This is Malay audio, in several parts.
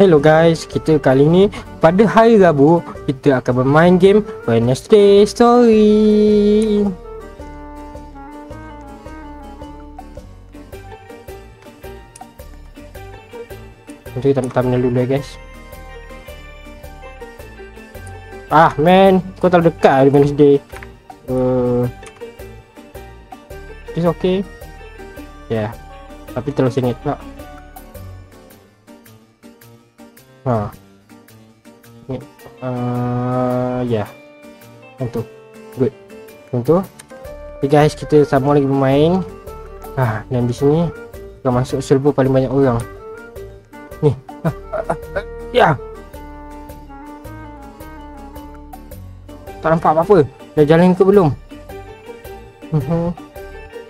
Hello guys, kita kali ni pada hari Rabu kita akan bermain game Wednesday Story. Nanti kita thumbnail dulu ya guys. Ah man, kau terlalu dekat hari Wednesday. Uh, it's okay. Ya, yeah. tapi terlalu sengit pula. Ha. Uh, ya. Yeah. Untuk. Good. Untuk. Okay guys, kita sama lagi bermain. Ha, dan di sini kita masuk server paling banyak orang. Ni. Ha. Ya. Tak nampak apa-apa. Dah jalan ke belum? Hmm.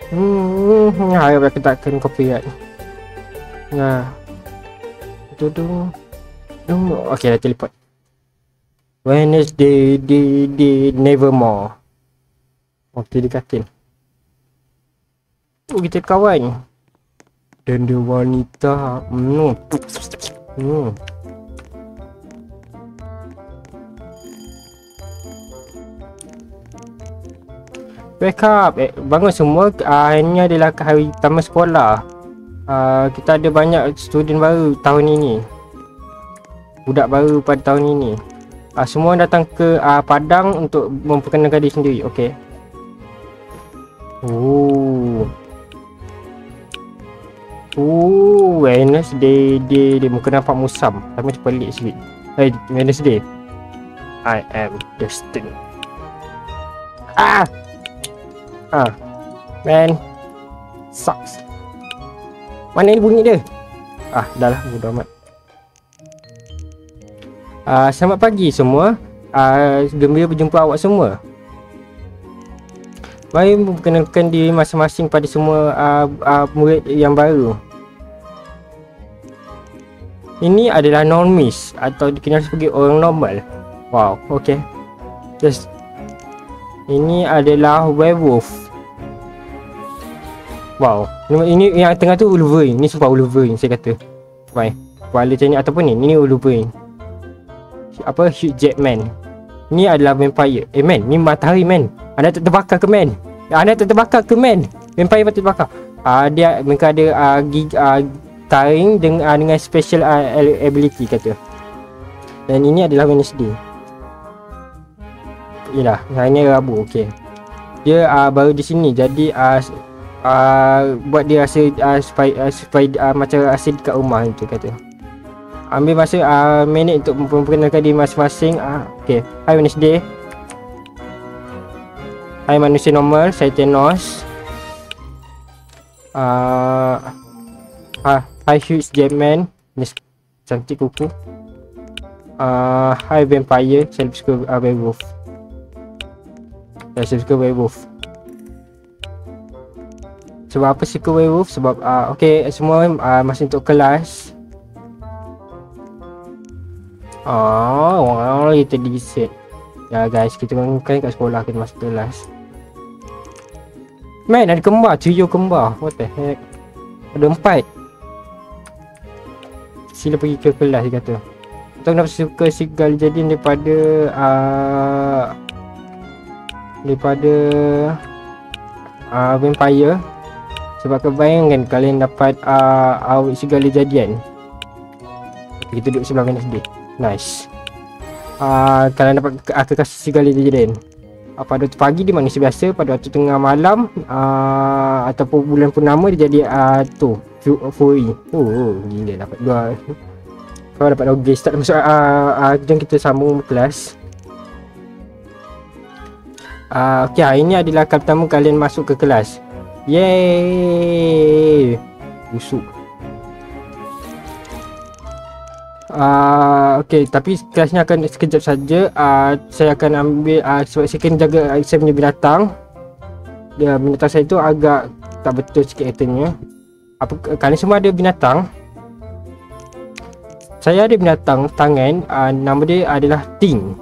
Hmm. Ha, aku takkan copyright. Ya. Tu tu. Oh, okay, dah teleport. Wednesday, day, day, nevermore. Okay, dekatin. Oh, kita kawan. Dan dia wanita. Hmm. Hmm. Wake up. Eh, bangun semua. Uh, ini adalah hari pertama sekolah. Uh, kita ada banyak student baru tahun ini budak baru pada tahun ini. Uh, semua datang ke uh, padang untuk memperkenalkan diri sendiri okey? Oh oh Wednesday day dia muka nampak musam tapi macam pelik sikit. Hey Wednesday? I am destined ah! Ah man. Sucks. Mana ni bunyi dia? Ah dah lah bodoh amat Uh, selamat pagi semua. Uh, gembira berjumpa awak semua. Mari memperkenalkan diri masing-masing pada semua uh, uh, murid yang baru. Ini adalah normis atau dikenal sebagai orang normal. Wow, okay. Just ini adalah werewolf. Wow, ini yang tengah tu Wolverine. Ini sebab Wolverine saya kata. Baik. Kepala macam ni ataupun ni, ini Wolverine apa Hugh Jackman. Ni adalah vampire. Eh man, ni matahari man. Anda tak terbakar ke man? Anda tak terbakar ke man? Vampire patut terbakar. Ah uh, dia mereka ada uh, gig uh, taring dengan uh, dengan special uh, ability kata. Dan ini adalah Wednesday. Yalah, hari ni Rabu, okey. Dia uh, baru di sini jadi uh, uh, buat dia rasa uh, supaya uh, supaya uh, macam rasa dekat rumah itu kata ambil masa uh, minit untuk memperkenalkan diri masing-masing. Uh, Okay, hi Wednesday. Hai manusia normal, saya Thanos uh, uh, Hi Huge Jetman Miss cantik kuku. Uh, Hi Vampire, saya suka uh, Werewolf. Saya suka Werewolf. Sebab apa suka werewolf? Sebab uh, okay semua uh, masih untuk kelas Oh, wow, kita diset. Ya guys, kita kan kat sekolah kita masuk kelas. Man, ada kembar, tuyul kembar. What the heck? Ada empat. Sila pergi ke kelas dia kata. Tak nak suka sigal jadi daripada uh, daripada uh, vampire sebab kebayangkan kalian dapat uh, awet segala jadian kita duduk sebelah kanan sedih Nice. Ah, uh, kalian dapat aku kasih segala kejadian. Uh, pada waktu pagi dia manusia biasa, pada waktu tengah malam uh, ataupun bulan purnama dia jadi uh, tu Fury. Oh, oh, gila dapat dua. Kau dapat dua guest tak masuk uh, uh, jom kita sambung kelas. Uh, okay, ini adalah kali pertama kalian masuk ke kelas. Yeay. Busuk. Uh, okay, tapi kelasnya akan sekejap saja. Uh, saya akan ambil uh, sebab saya kena jaga saya punya binatang. Dia binatang saya tu agak tak betul sikit katanya. Apa kalian semua ada binatang? Saya ada binatang tangan. Uh, nama dia adalah Ting.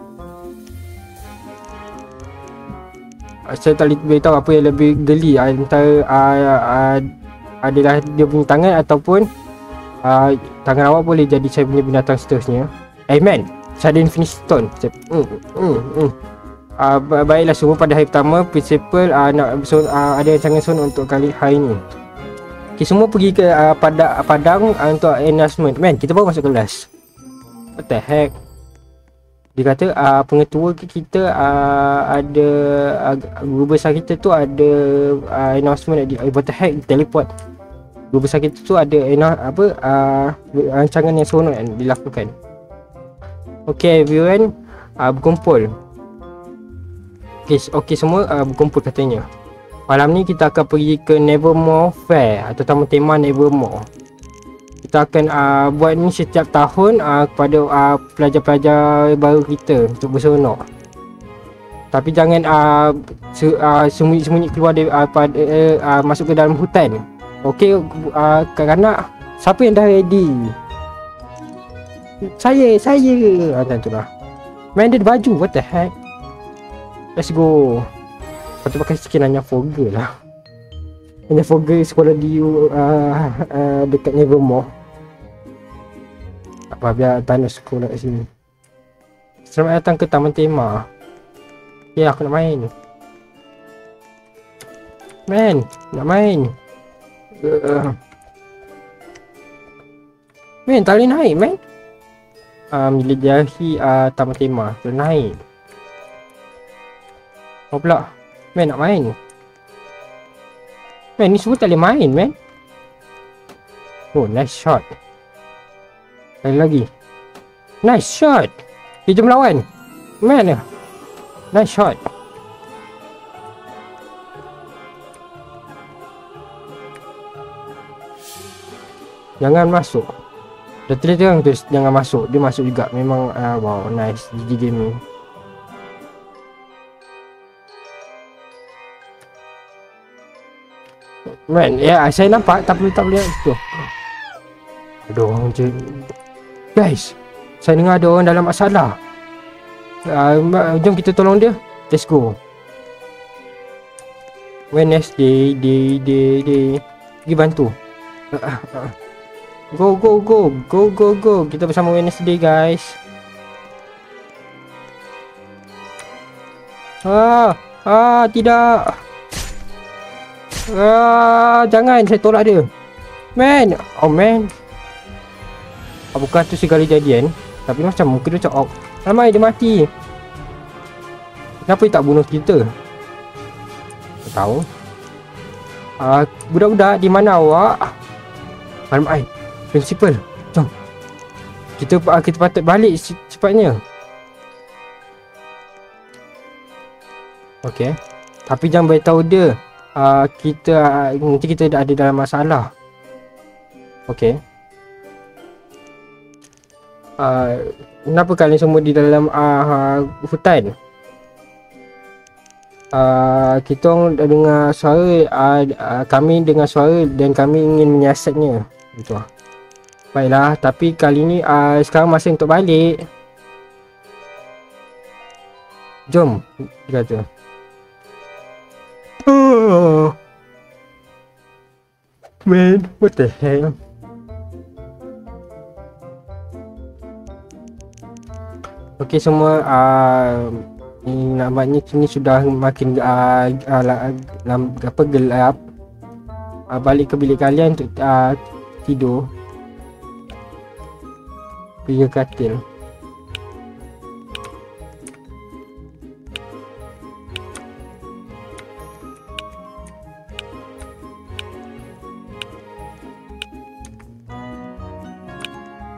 Uh, saya tak tahu apa yang lebih geli antara uh, uh, adalah dia punya tangan ataupun uh, tangan awak boleh jadi saya punya binatang seterusnya. Eh man, saya ada Infinity Stone. Saya, mm, mm, mm. Uh, baiklah semua pada hari pertama principal uh, nak so, uh, ada rancangan son untuk kali hari ni. Okay, semua pergi ke uh, pada, padang uh, untuk announcement. Man, kita baru masuk kelas. What the heck? Dia kata uh, pengetua kita uh, ada uh, guru besar kita tu ada uh, announcement uh, what the heck teleport. Besar kita tu ada uh, apa uh, rancangan yang seronok yang dilakukan. Okay everyone uh, berkumpul. Okay, okay semua uh, berkumpul katanya. Malam ni kita akan pergi ke Nevermore Fair atau tamu tema Nevermore. Kita akan uh, buat ni setiap tahun uh, kepada uh, pelajar-pelajar baru kita untuk berseronok. Tapi jangan uh, se, uh, sembunyi-sembunyi keluar dari uh, pada, uh, uh, masuk ke dalam hutan. Okey, uh, kerana siapa yang dah ready? Saya, saya. Ah, tu lah. Main dia baju, what the heck? Let's go. Patut pakai skin hanya Fogger lah Hanya Fogger sekolah di uh, uh, Dekat Nevermore Apa biar Thanos sekolah kat sini Selamat datang ke Taman Tema Ya aku nak main Man Nak main uh. Man tak boleh naik man um, Bila jari uh, Taman Tema Tak naik. Oh pula? Man nak main? Man ni semua tak boleh main man Oh nice shot. Lagi lagi. Nice shot. Dia jom lawan Man Nice shot Jangan masuk Dah terang tu jangan masuk Dia masuk juga Memang uh, Wow nice GG gaming Man, ya yeah, saya nampak perlu tak boleh tu. Ada orang je. Guys, saya dengar ada orang dalam masalah. Uh, jom kita tolong dia. Let's go. Wednesday, day, day, day. Pergi bantu. Go, go, go. Go, go, go. Kita bersama Wednesday, guys. Ah, ah, tidak. Ah, jangan saya tolak dia. Man, oh man. Oh, bukan tu segala jadian. Tapi macam muka dia macam oh. Ramai dia mati. Kenapa dia tak bunuh kita? Tak tahu. Ah, budak-budak di mana awak? Malam ai. Principal. Jom. Kita uh, kita patut balik cepatnya. Okey. Tapi jangan beritahu dia uh, kita uh, nanti kita dah ada dalam masalah. Okey. Uh, kenapa kalian semua di dalam uh, hutan? Uh, kita dah dengar suara uh, uh, kami dengar suara dan kami ingin menyiasatnya. Itu lah. Baiklah, tapi kali ni uh, sekarang masa untuk balik. Jom, dia kata. Man, what the hell? Okay semua uh, ni nampaknya sini sudah makin uh, uh, apa gelap. Uh, balik ke bilik kalian untuk uh, tidur. Ke katil.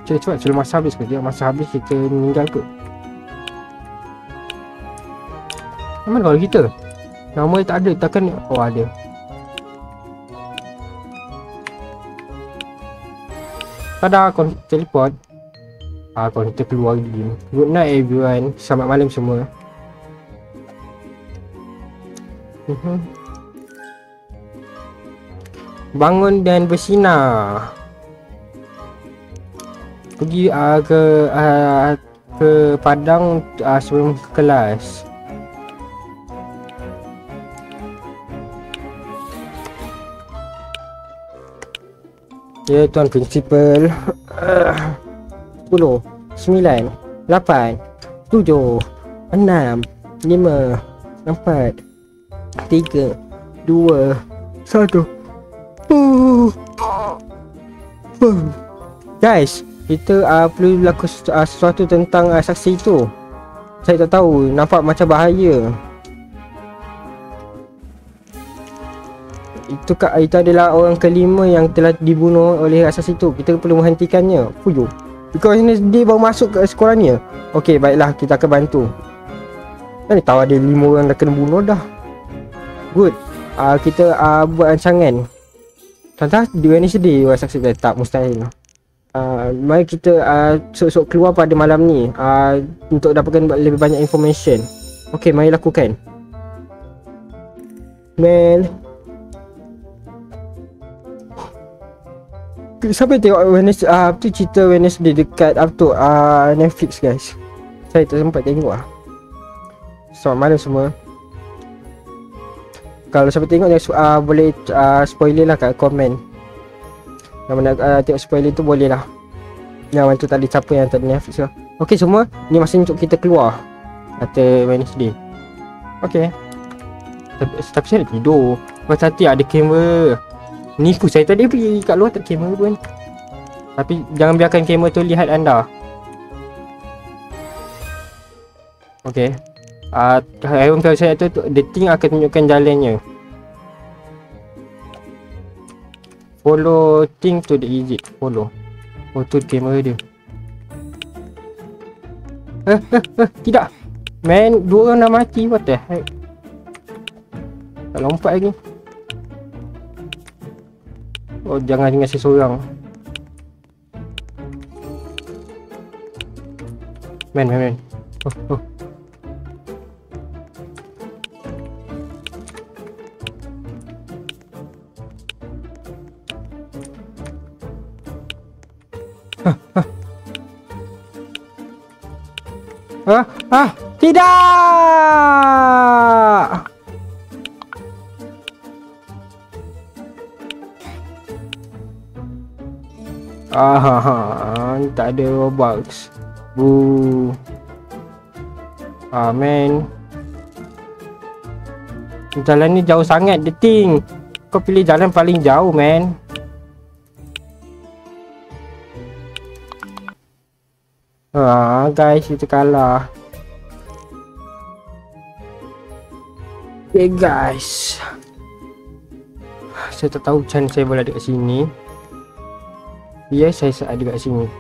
Cepat cepat sebelum masa habis ke? Dia masa habis kita meninggal ke? Mana kalau kita Nama dia tak ada takkan Oh ada. Kau teleport Ah kau kita keluar game Good night everyone Selamat malam semua mhm. Bangun dan bersinar pergi uh, ke uh, ke padang uh, sebelum ke kelas. Ya tuan principal. Sepuluh, sembilan, lapan, tujuh, enam, lima, empat, tiga, dua, satu. Guys, kita uh, perlu laku uh, sesuatu tentang uh, saksi itu. Saya tak tahu, nampak macam bahaya. Itu kak itu adalah orang kelima yang telah dibunuh oleh asas itu. Kita perlu menghentikannya. Fuyo. Because ini dia baru masuk ke sekolah ni. Okey, baiklah kita akan bantu. Kan tahu ada lima orang dah kena bunuh dah. Good. Uh, kita uh, buat rancangan. Tentang dia ni sedih orang saksi dia tak mustahil. Uh, mari kita uh, sok-sok keluar pada malam ni uh, untuk dapatkan lebih banyak information. Okey, mari lakukan. Mel, Siapa tengok Wednesday ah uh, tu cerita Wednesday dekat apa tu uh, Netflix guys. Saya tak sempat tengok ah. Selamat malam semua. Kalau siapa tengok uh, boleh uh, spoiler lah kat komen. Yang mana uh, tengok spoiler tu boleh lah. Yang tu tadi siapa yang tak Netflix lah. Okey semua, ni masa untuk kita keluar. Kata Wednesday. Okey. Tapi, tapi saya tidur. Pasal hati ada kamera. Nipu saya. Tadi pergi kat luar tak kamera pun. Tapi jangan biarkan kamera tu lihat anda. Okay uh, Hewan kalau saya tu, The thing akan tunjukkan jalannya. Follow thing to the exit Follow. Oh tu kamera dia. Eh eh eh Tidak. Man Dua orang dah mati. What the heck? Tak lompat lagi Oh, jangan ingat saya seorang. Men, men, men. Oh, oh. Ah, ah, tidak. Ah, tak ada Robux. Bu. Ah, man. Jalan ni jauh sangat, the thing. Kau pilih jalan paling jauh, man. Ah, guys, kita kalah. Okay, guys. Saya tak tahu macam saya boleh ada kat sini. Ya, saya ada kat sini.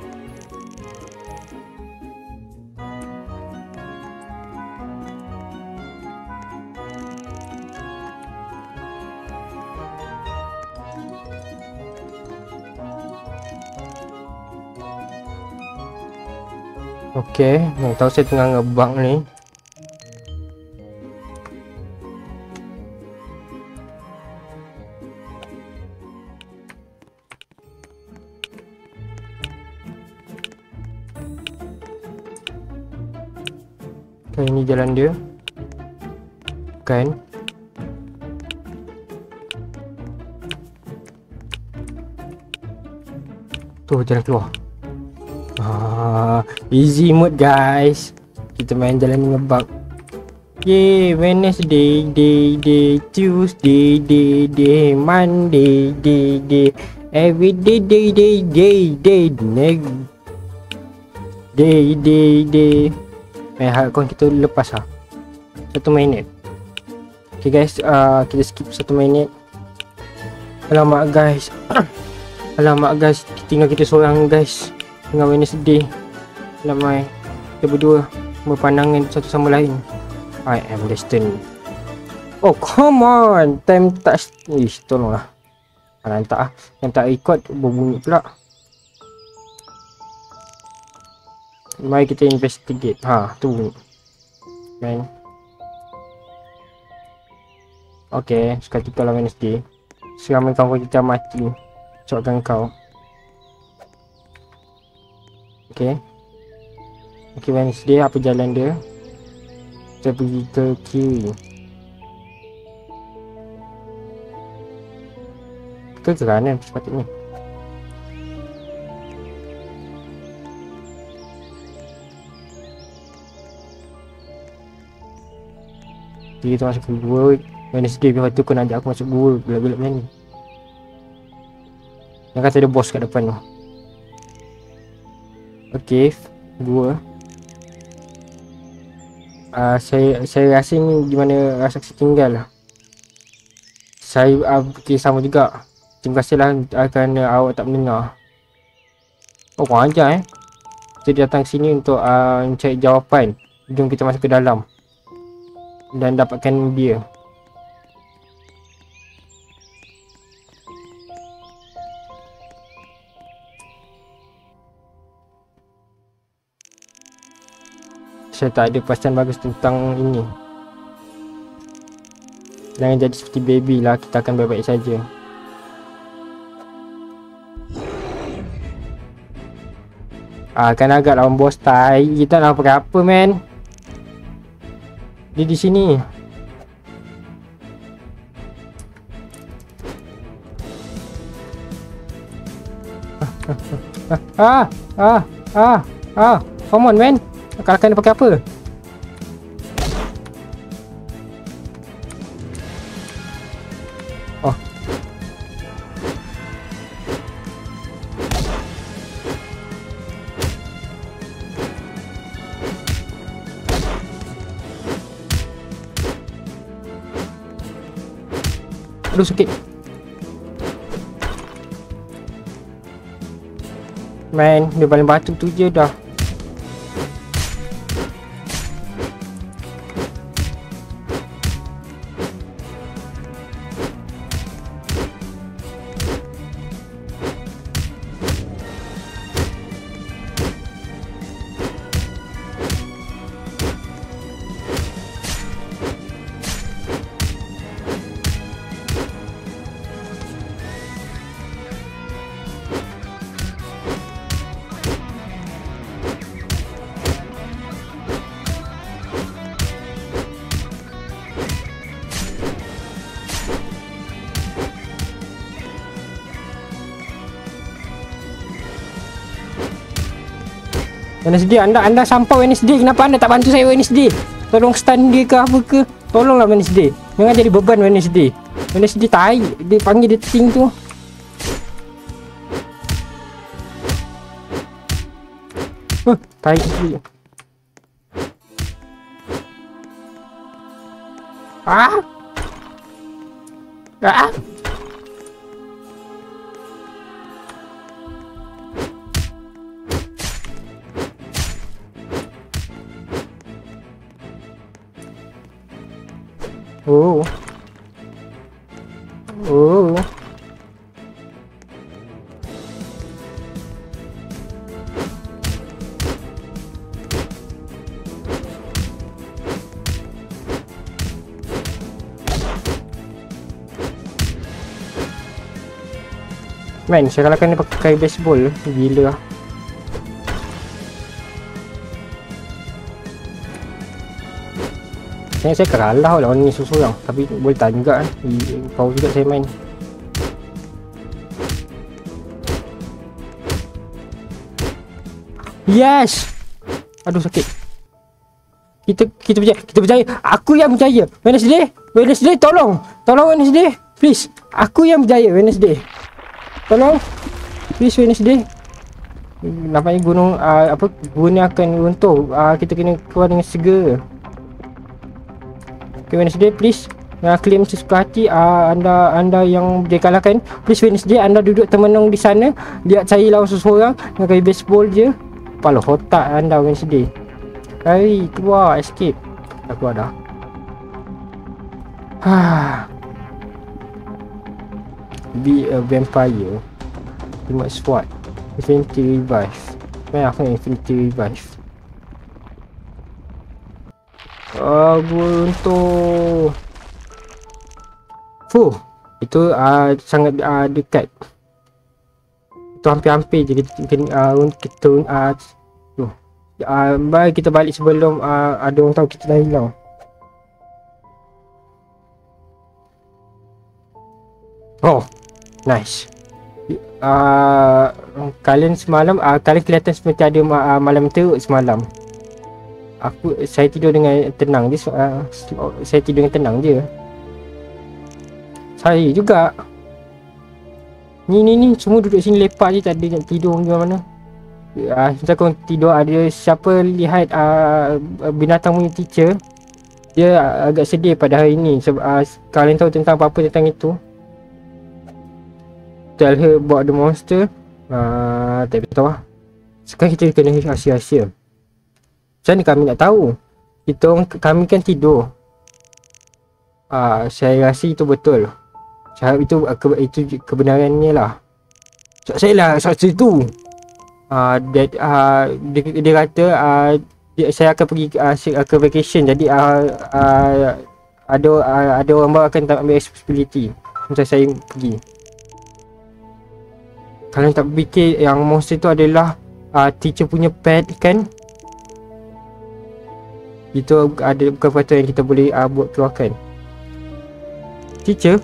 Okey, yang tahu saya tengah ngebug ni. Jalan dia. Kan? Tu jalan keluar. Ah, Easy mode guys. Kita main jalan ngebug Yay Wednesday day day. Tuesday day day. Monday day day. Every day day day day day. Day day day day Main hardcore kita lepas lah. Satu minit. Okay guys uh, Kita skip satu minit. Alamak guys. Alamak guys. Tinggal kita seorang guys. Tengah sedih. Alamak Kita berdua Berpandangan satu sama lain. I am destined Oh come on. Time tak Ish tolonglah. Alah tak lah Yang tak record Berbunyi pula Mari kita investigate. Ha, tu. Main. Okay, sekarang kita lawan SD. Seramai kawan kita mati. Cokkan kau. Okay. Okay, Wednesday apa jalan dia? Kita pergi ke kiri. Ke ke kanan sepatutnya. Jadi kita masuk ke gua Wednesday lepas tu kau nak ajak aku masuk gua Gelap-gelap macam ni Yang kata ada bos kat depan tu Okay Gua uh, saya saya rasa ni di mana rasa saya tinggal lah. Saya uh, okay, sama juga. Terima kasih lah uh, kerana awak tak mendengar. Oh, kurang ajar eh. Kita datang sini untuk uh, mencari jawapan. Jom kita masuk ke dalam. Dan dapatkan dia. saya tak ada perasaan bagus tentang ini. Jangan jadi seperti baby lah Kita akan baik-baik saja. Ah, kan agak lawan bos tai. Kita nak pakai apa man Dia di sini. Ah, ah, ah, ah, come on man. Kalahkan dia pakai apa? Aduh sakit. Man, dia paling batu tu je dah. Wednesday anda anda sampai Wednesday kenapa anda tak bantu saya Wednesday tolong stand dia ke apa ke tolonglah Wednesday jangan jadi beban Wednesday Wednesday tai dia panggil dia ting tu Huh, tai dia. Ah! Ah! Oh. Oh. Saya kalahkan dia pakai baseball Gila lah Saya saya kalah lah ni seorang Tapi boleh tahan juga kan Power juga saya main. Yes! Aduh sakit. Kita kita percaya Kita percaya Aku yang percaya Wednesday Wednesday tolong. Tolong Wednesday Please. Aku yang percaya Wednesday. Tolong. Please Wednesday. Nampaknya gunung uh, Apa Gunung akan runtuh uh, Kita kena keluar dengan segera Okay Wednesday please. Uh, Claim sesuka hati uh, Anda anda yang dikalahkan Please Wednesday anda duduk termenung di sana. Lihat saya lawan seseorang Dengan baseball je. Kepala otak anda Wednesday. Hai keluar escape. Dah keluar dah. Be a vampire. Must what Infinity revive. Man aku infinity revive Aku untuk Fuh Itu uh, sangat uh, dekat. Itu hampir-hampir je kita kena uh, kita uh, uh, uh, Baik kita balik sebelum uh, ada orang tahu kita dah hilang Oh Nice. Uh, Kalian semalam uh, Kalian kelihatan seperti ada uh, malam teruk semalam aku saya tidur dengan tenang dia uh, saya tidur dengan tenang je. Saya juga. Ni ni ni semua duduk sini lepak je tak ada nak tidur ke mana. Uh, macam kau tidur ada siapa lihat uh, binatang punya teacher dia agak sedih pada hari ni sebab uh, kalian tahu tentang apa-apa tentang itu. Tell her about the monster. Uh, tak tahu lah. Sekarang kita kena rahsia-rahsia macam mana kami nak tahu? Kita orang kami kan tidur. Uh, saya rasa itu betul. Saya itu ke, itu kebenarannya lah. So, saya lah saksi itu uh, dia, uh, dia, dia kata uh, dia, saya akan pergi uh, ke vacation. Jadi uh, uh, ada uh, ada orang baru akan ambil responsibility. Macam saya pergi. Kalian tak fikir yang monster itu adalah uh, teacher punya pet kan itu ada bukan faktor yang kita boleh uh, buat keluarkan teacher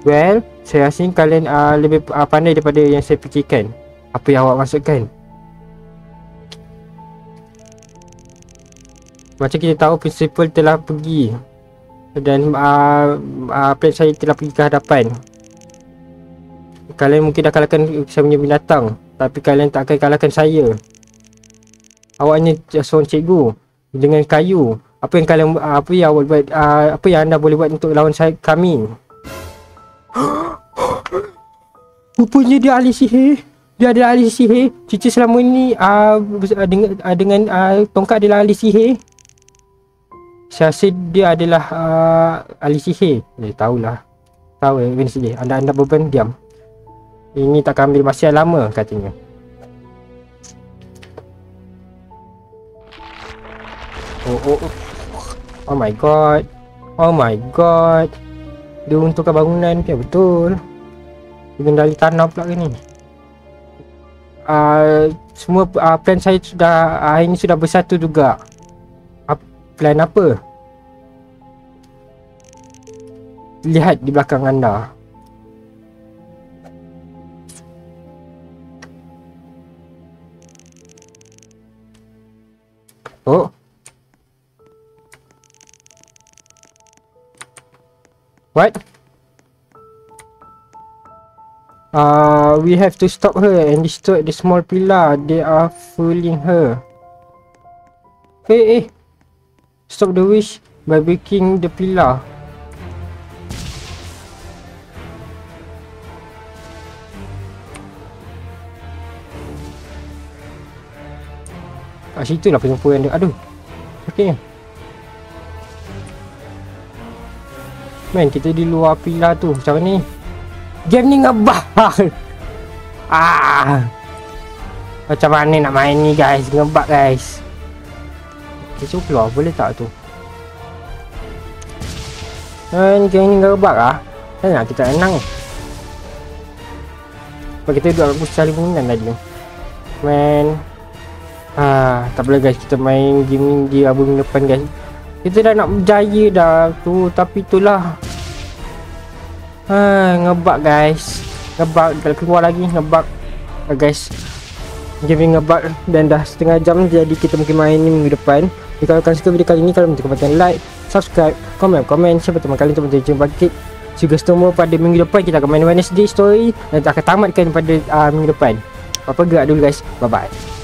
Well, saya rasa kalian uh, lebih uh, pandai daripada yang saya fikirkan. Apa yang awak maksudkan? Macam kita tahu principal telah pergi dan uh, uh, plan saya telah pergi ke hadapan. Kalian mungkin dah kalahkan saya punya binatang tapi kalian tak akan kalahkan saya. Awaknya seorang cikgu dengan kayu. Apa yang kalian apa yang awak buat uh, apa yang anda boleh buat untuk lawan saya kami? Rupanya dia ahli sihir. Dia adalah ahli sihir. Cici selama ni uh, Dengan, uh, dengan uh, tongkat adalah ahli sihir. Saya rasa dia adalah uh, ahli sihir. Eh tahulah. Tahu eh Wednesday Anda-anda beban diam Ini tak akan ambil masa yang lama katanya Oh oh oh. Oh my god. Oh my god. Dia untukkan bangunan ke? Betul. Dengan dari tanah pula ke ni? Uh, Semua uh, plan saya sudah uh, Ini sudah bersatu juga. Uh, Plan apa? Lihat di belakang anda. Oh What? Uh, we have to stop her and destroy the small pillar. They are fooling her. Hey, hey. Stop the wish by breaking the pillar. Kat situ lah perempuan dia. Aduh. Okay. Man kita di luar pilar tu. Macam ni. Game ni ngebah ah. Macam mana nak main ni guys? Ngebak guys. Kita cuba keluar. Boleh tak tu? Man game ni ngebak lah Kan nak kita enang Sebab kita duduk aku sekali penginan tadi Man. Ah, tak boleh guys. Kita main game ni di album depan guys kita dah nak berjaya dah tu Tapi itulah. Ha, Ngebug guys. Ngebug Kalau keluar lagi Ngebug. Uh, Guys. Game ngebug Dan dah setengah jam Jadi kita mungkin main ni minggu depan. Kalau kalian suka video kali ni Kalau minta like Subscribe Komen Komen. Siapa teman kalian Untuk menjadi bangkit juga semua pada minggu depan Kita akan main Wednesday story. Dan akan tamatkan pada uh, minggu depan. Apa gerak dulu guys? Bye bye